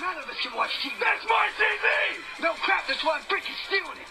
none of us can watch TV. That's my TV! No crap, that's why I'm freaking stealing it.